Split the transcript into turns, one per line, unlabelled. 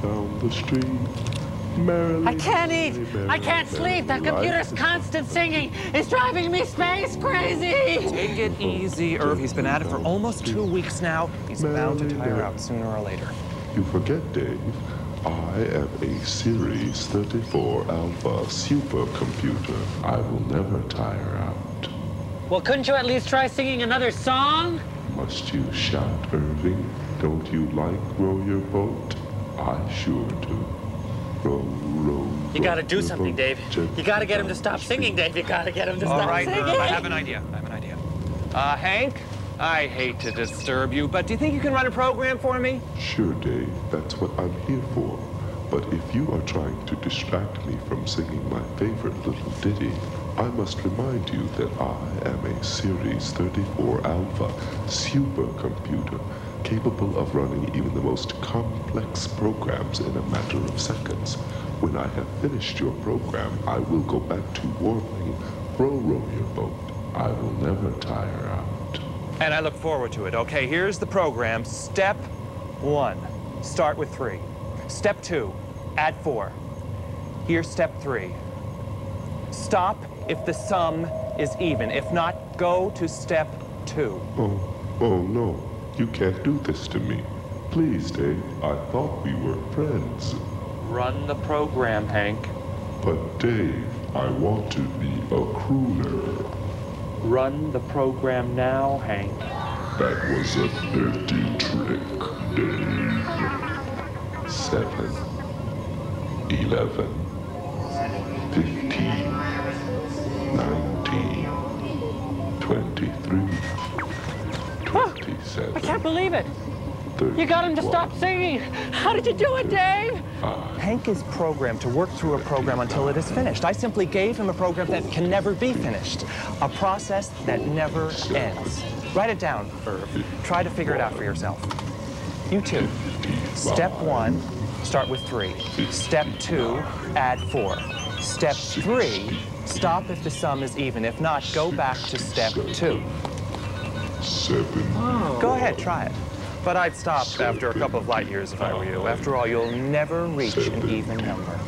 down the street. Merrily,
I can't eat.
merrily,
I can't
merrily,
sleep. That computer's constant singing is driving me space crazy.
Take it easy, Irv. He's been at it for almost two weeks now. He's bound to tire out sooner or later.
You forget, Dave. I am a Series 34 Alpha supercomputer. I will never tire out.
Well, couldn't you at least try singing another song?
Must you shout, Irving? Don't you like row your boat? I sure do. Row, row,
You gotta do
your
something, Dave. You gotta get him to stop singing. Dave. You gotta get him to
All
stop
right,
singing.
Irv, I have an idea. I have an idea. Uh, Hank, I hate to disturb you, but do you think you can run a program for me?
Sure, Dave. That's what I'm here for. But if you are trying to distract me from singing my favorite little ditty, I must remind you that I am a Series 34 Alpha supercomputer capable of running even the most complex programs in a matter of seconds. When I have finished your program, I will go back to warming row row your boat. I will never tire out.
And I look forward to it. Okay, here's the program. Step one, start with three. Step two, add four. Here's step three. Stop if the sum is even. If not, go to step two.
Oh, oh no. You can't do this to me. Please, Dave. I thought we were friends.
Run the program, Hank.
But Dave, I want to be a crooner.
Run the program now, Hank.
That was a dirty trick, Dave. Seven, eleven, fifteen,
I can't believe it. You got him to stop singing. How did you do it, Dave?
Hank is programmed to work through a program until it is finished. I simply gave him a program that can never be finished, a process that never ends. Write it down, Irv. Try to figure it out for yourself. You too. Step one, start with three. Step two, add four. Step three, stop if the sum is even. If not, go back to step two.
Seven. Oh.
Go ahead, try it. But I'd stop Seven, after a couple of light years if nine, I were you. After all, you'll never reach Seven, an even number.